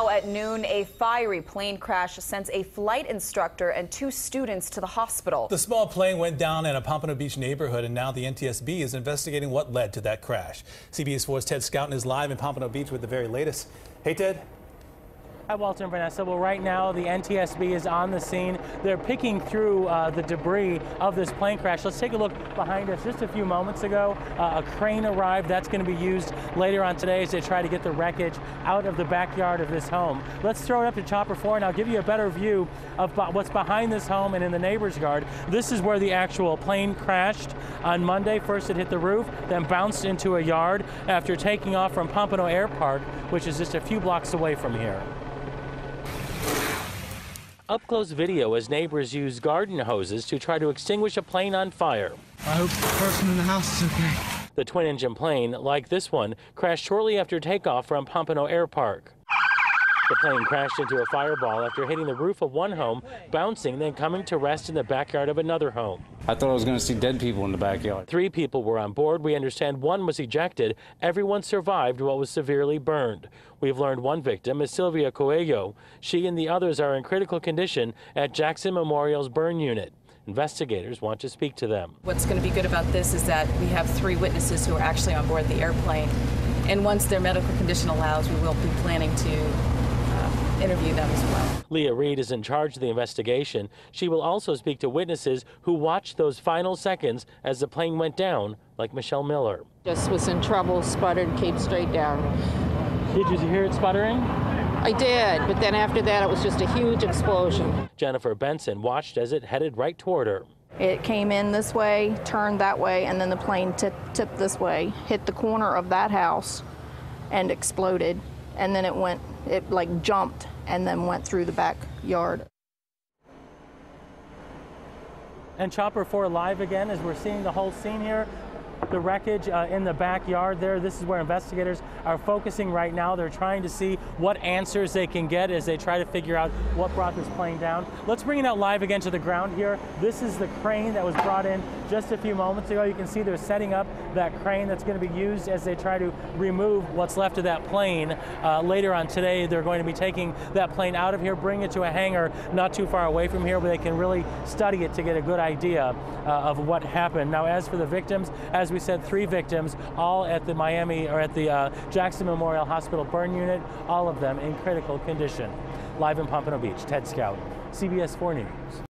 Now at noon, a fiery plane crash sends a flight instructor and two students to the hospital. The small plane went down in a Pompano Beach neighborhood, and now the NTSB is investigating what led to that crash. CBS 4's Ted Scouten is live in Pompano Beach with the very latest. Hey, Ted. Hi, Walter and Vanessa. Well, right now the NTSB is on the scene. They're picking through uh, the debris of this plane crash. Let's take a look behind us. Just a few moments ago, uh, a crane arrived. That's going to be used later on today as they try to get the wreckage out of the backyard of this home. Let's throw it up to Chopper 4 and I'll give you a better view of what's behind this home and in the neighbor's yard. This is where the actual plane crashed on Monday. First it hit the roof, then bounced into a yard after taking off from Pompano Air Park, which is just a few blocks away from here. Up close video as neighbors use garden hoses to try to extinguish a plane on fire. I hope the person in the house is okay. The twin engine plane, like this one, crashed shortly after takeoff from Pompano Air Park. The plane crashed into a fireball after hitting the roof of one home, bouncing, then coming to rest in the backyard of another home. I thought I was going to see dead people in the backyard. Three people were on board. We understand one was ejected. Everyone survived while was severely burned. We've learned one victim is Sylvia Coelho. She and the others are in critical condition at Jackson Memorial's burn unit. Investigators want to speak to them. What's going to be good about this is that we have three witnesses who are actually on board the airplane. And once their medical condition allows, we will be planning to interview them as well. Leah Reed is in charge of the investigation. She will also speak to witnesses who watched those final seconds as the plane went down, like Michelle Miller. Just was in trouble, sputtered, came straight down. Did you hear it sputtering? I did, but then after that, it was just a huge explosion. Jennifer Benson watched as it headed right toward her. It came in this way, turned that way, and then the plane tipped this way, hit the corner of that house, and exploded and then it went, it like jumped and then went through the backyard. And Chopper 4 live again as we're seeing the whole scene here the wreckage uh, in the backyard there. This is where investigators are focusing right now. They're trying to see what answers they can get as they try to figure out what brought this plane down. Let's bring it out live again to the ground here. This is the crane that was brought in just a few moments ago. You can see they're setting up that crane that's going to be used as they try to remove what's left of that plane. Uh, later on today, they're going to be taking that plane out of here, bring it to a hangar not too far away from here where they can really study it to get a good idea uh, of what happened. Now, as for the victims, as we said, three victims, all at the Miami or at the uh, Jackson Memorial Hospital burn unit, all of them in critical condition. Live in Pompano Beach, Ted Scouten, CBS 4 News.